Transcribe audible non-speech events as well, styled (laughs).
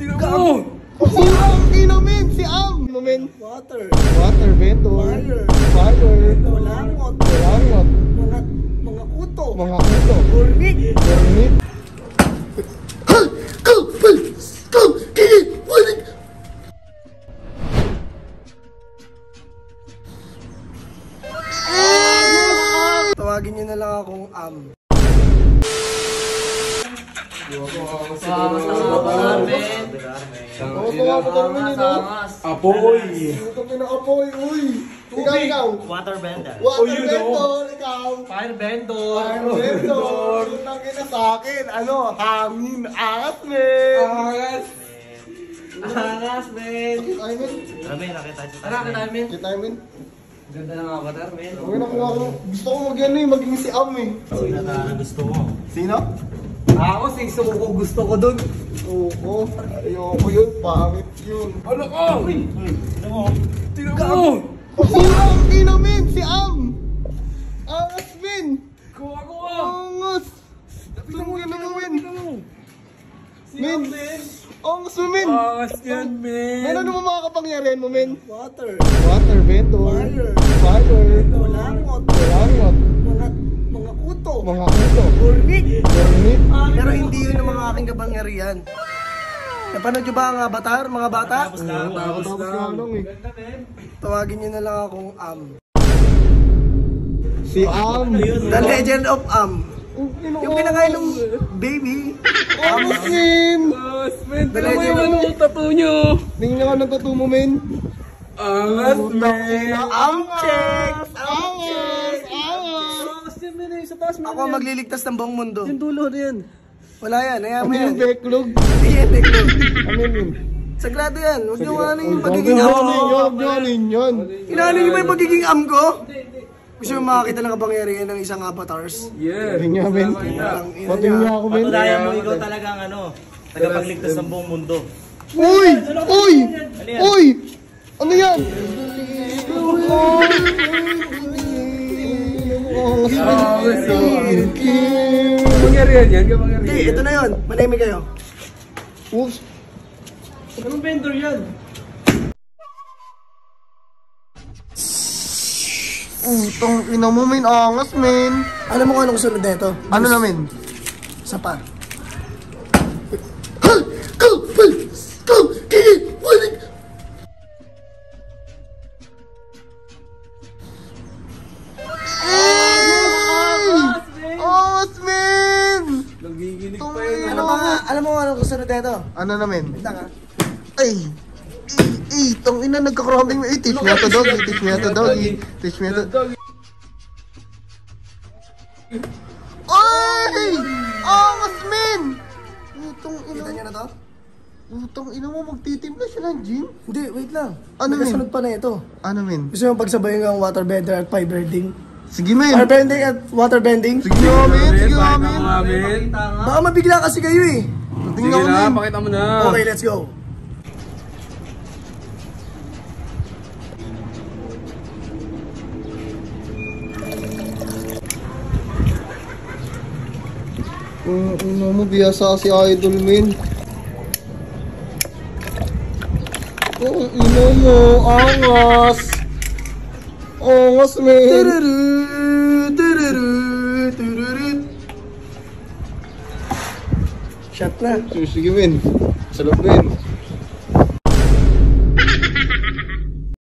Tingnan mo! Si Am, ino men, si Am. Ino men. Water. Water, vendor. Fire. Fire. Kulangot. Kulangot. Mga, mga kuto. Mga kuto. Burnik. Gurnit. Tawagin niyo na lang akong Am. Oo, pumapatar mo yun, no? Apoy! Ito pinaka-apoy, uy. Ikaw, ikaw. Water you know. vendor, ikaw. Firebender. Fire vendor. Ina sa akin. Ano? Hangin. Angas, men. Angas! Angas, men. Ay, men. Rami, nakita siya. Ano ka namin? Kita, men. Ganda ng avatar, men. Uy, nakuha ko. Gusto ko mag-ano eh, maging si Am eh. Sino na gusto mo? Sino? Ako, si Suko gusto ko dun. Oo. Ayoko yun. Pangit yun. Ano ka? Uy! Mo? Tingnan mo! Si Am, ino men. Si Am. Angas, men. Kuha, kuha! Angas. Tingnan mo, mo, men. Si Men. men! Angas mo, men. Angas yan! Men, ano mo mga kapangyarihan mo, men? Water. Water, vendor. Fire. Fire. Kulangot. Kulangot. Mga, mga kuto. Mga kuto. Burnik. Pero hindi yun ang mga aking kapangyarihan. Napanood nyo ba ang Avatar, mga bata? Tapos na. Tapos eh. Tawagin nyo na lang akong Am. Si Am. The Legend of Am. Yung pinakain ng baby. Angas, men. Angas, men! The Tingnan mo legend. yung ano, tattoo nyo! Tingnan ka ng tattoo mo, men. Angas, men! Am check! Angas. Angas. Taas, men! Ako ang magliligtas ng buong mundo. Yung dulo na yan. Wala yan, Ano mo yan. yung backlog? (laughs) Hindi yan. Ano yun? Sagrado yan. Huwag nyo ano yung pagiging am ano ko. yun, huwag nyo ano yun. Inaano nyo ba yung pagiging am ko? Gusto nyo makakita ng kapangyarihan ng isang avatars? Yeah! Tingnan nga, men. Ang ina Pating niya. niya ako, men. Patunayan mo, ikaw talagang ano, tagapagligtas ng buong mundo. Uy! Uy! Uy! Ano yan? Angas, Thank you. Kapangyarihan yan, kapangyarihan. Hindi, ito na yun. Manahimik kayo. Oops. Anong vendor yan? Utang ina mo, men. Angas, men. Alam mo kung anong sunod na ito? Ano namin? Isa men. Nagiginig pa yun. Ano ba nga? Alam mo kung anong sunod na ito? Ano namin? Ito nga. Ay! Eh, tong ina nagka-crumbling. Eh, teach me how to doggy. Teach me how to doggy. Teach me how to... Ay! Angas, men! Utang ina Kita nyo na to? Utang ina mo, magtitimpla siya ng gin? Hindi, wait lang. Ano, May kasunod pa na ito. Ano, men? Gusto mo pagsabayin ang waterbender at firebending? Sige, men. Firebending at waterbending? Sige nga, men. Sige men. Baka mabigla kasi kayo eh. Tingnan Sige ko, na, men. pakita mo na! Okay, let's go. Kung ina mo, biyasa si Idol, men. Kung ina mo, angas. Men. Tururu, tururu, tururu. Shot na. Sige, men. Salap, men.